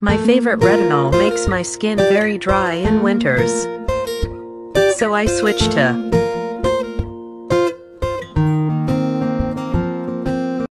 My favorite retinol makes my skin very dry in winters. So I switch to